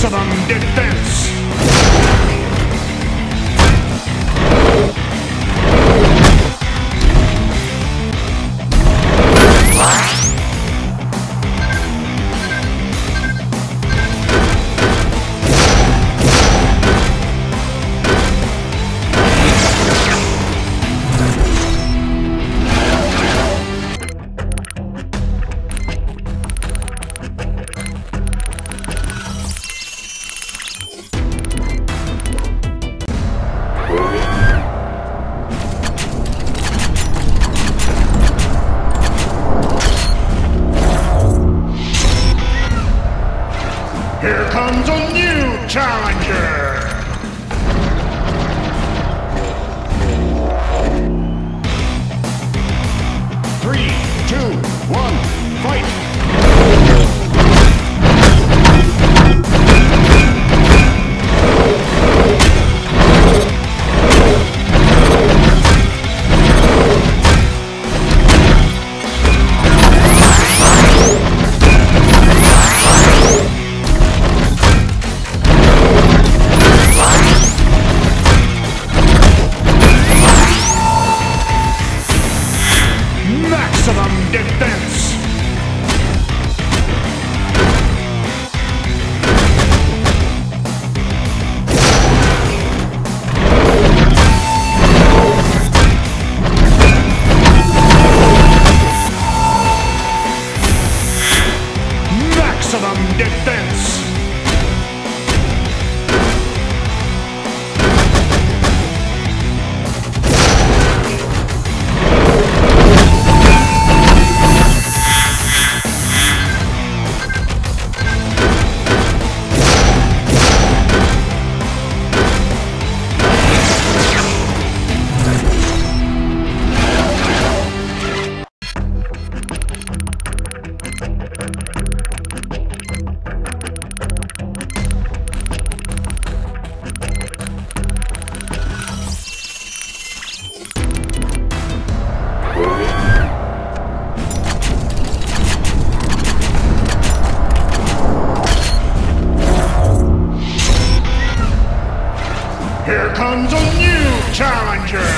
Maximum defense! Comes a new challenger!